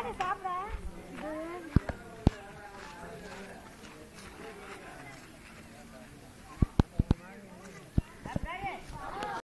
Alles abwärts.